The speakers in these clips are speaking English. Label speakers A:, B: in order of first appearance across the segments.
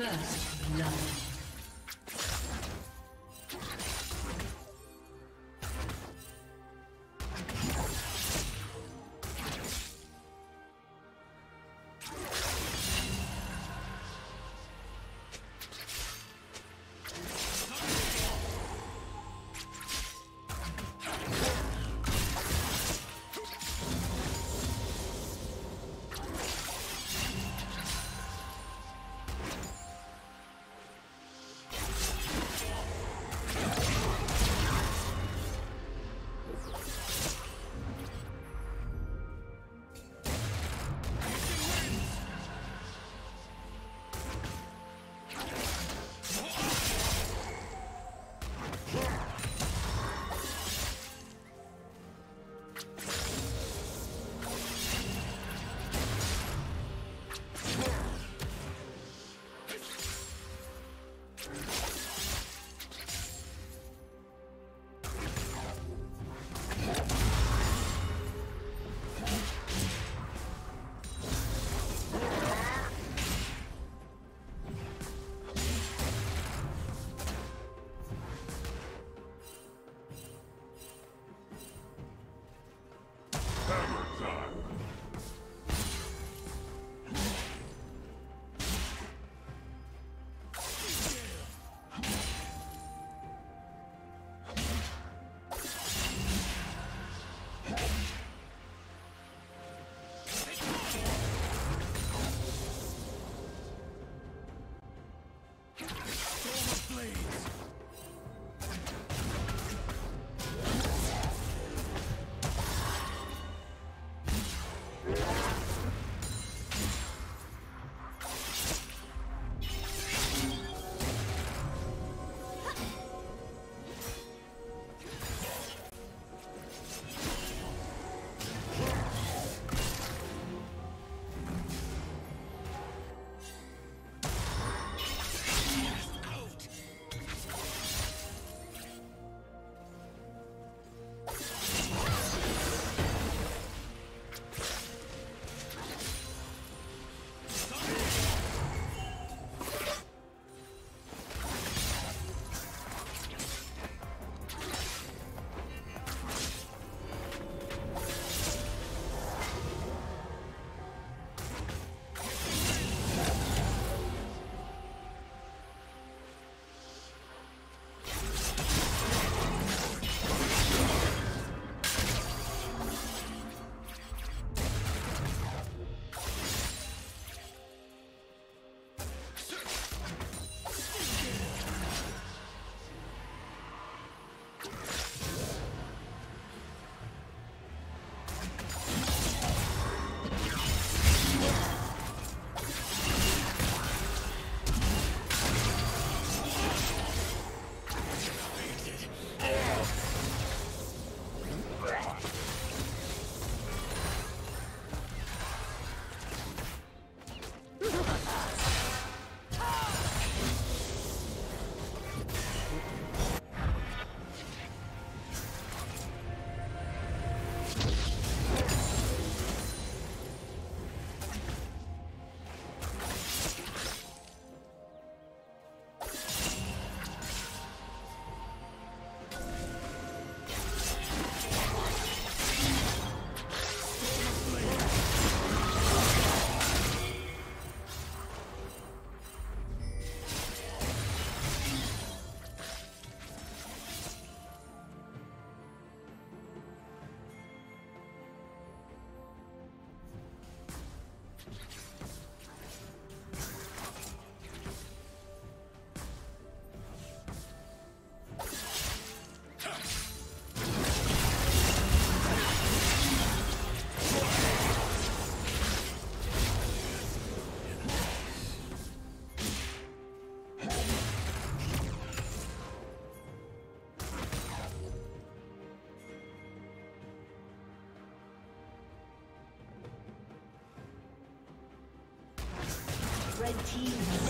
A: First blood. Red team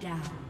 A: Down.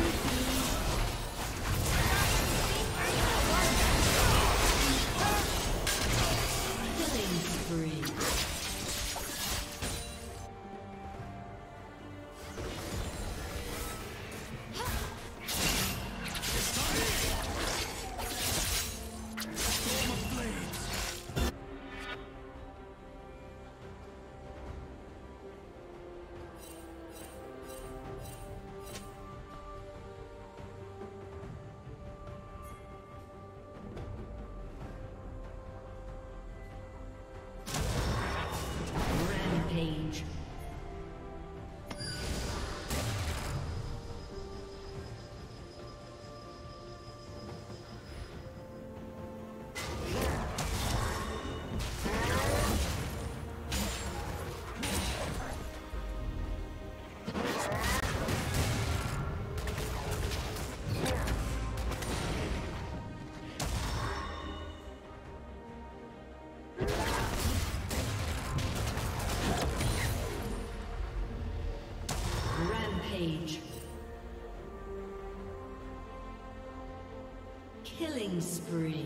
A: Killing spree.